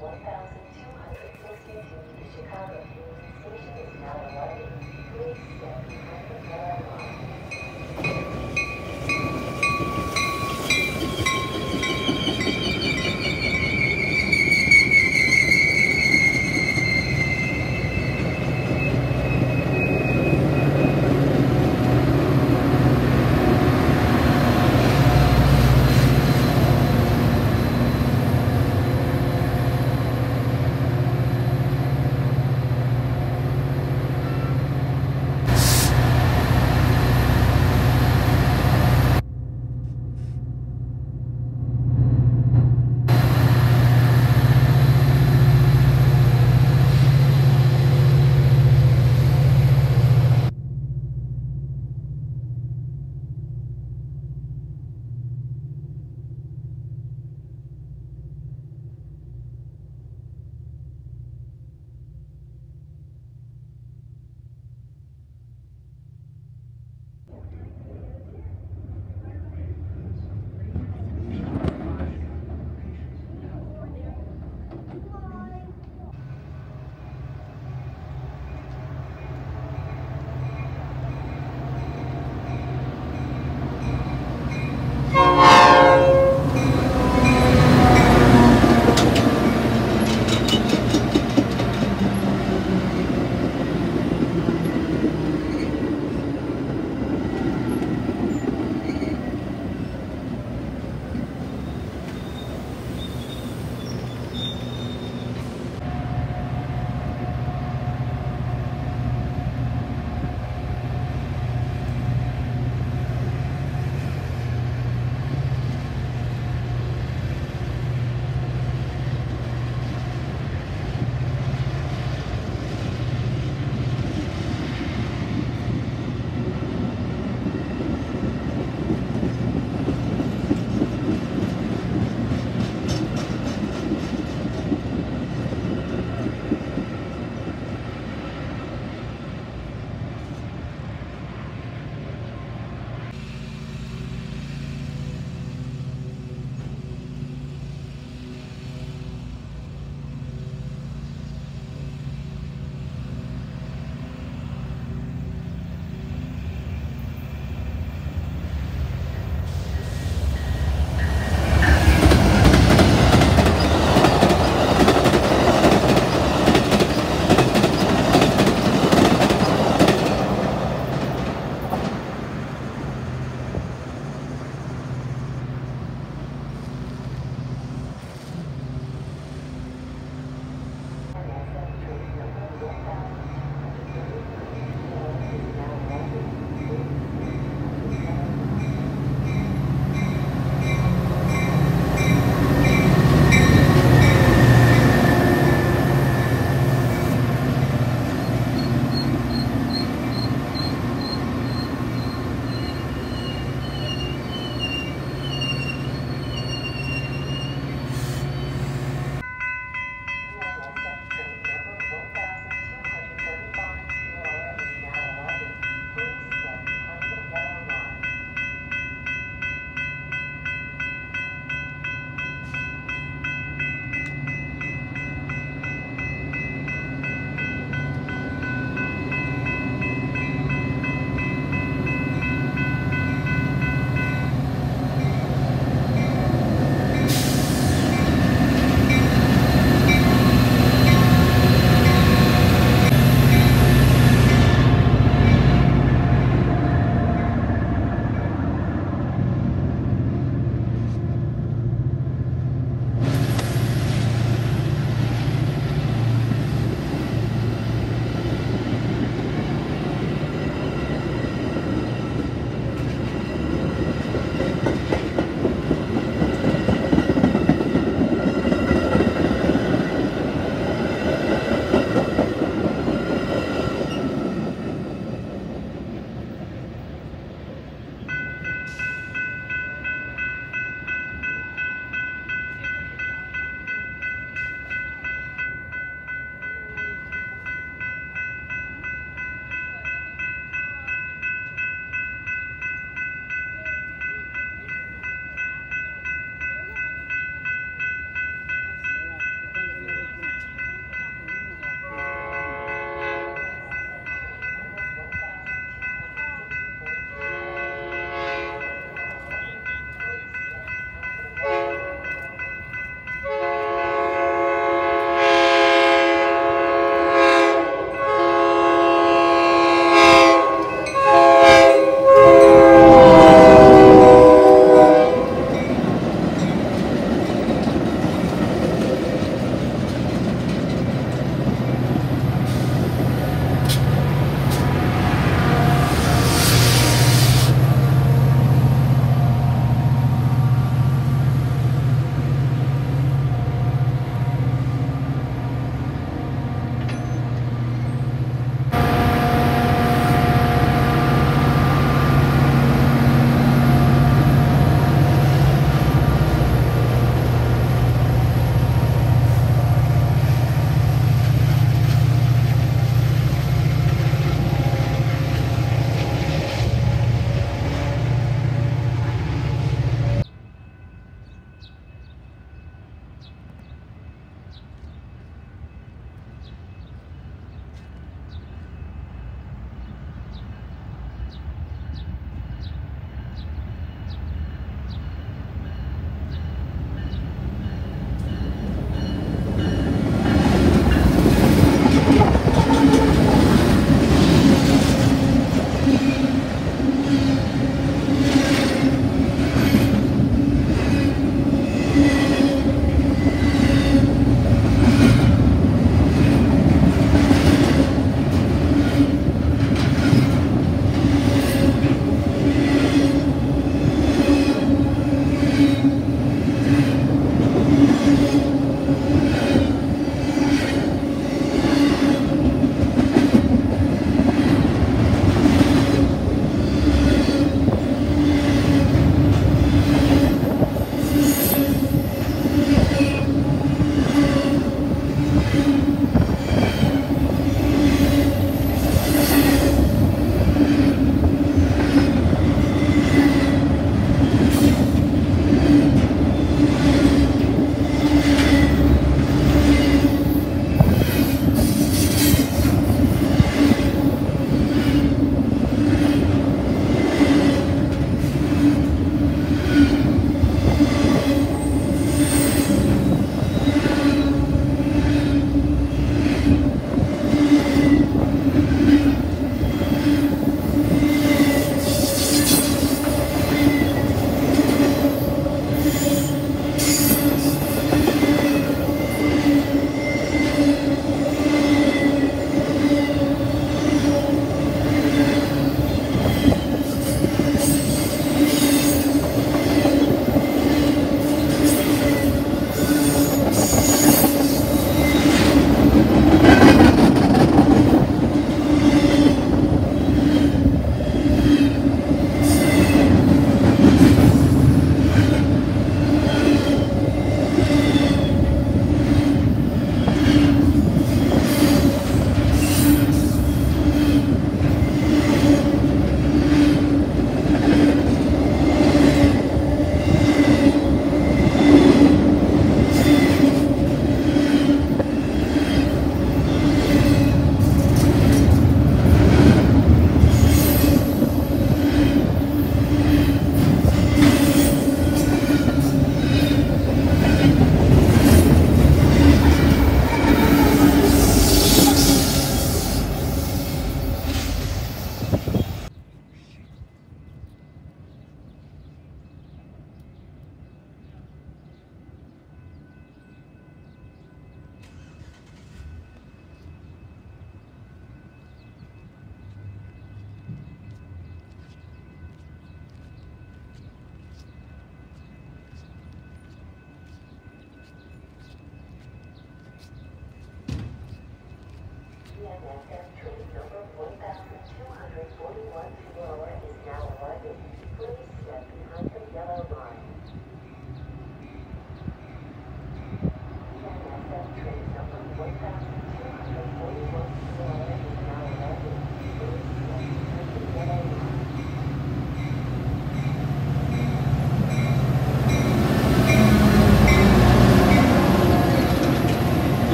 1262 Chicago. Station is now arriving. Please step behind the rail.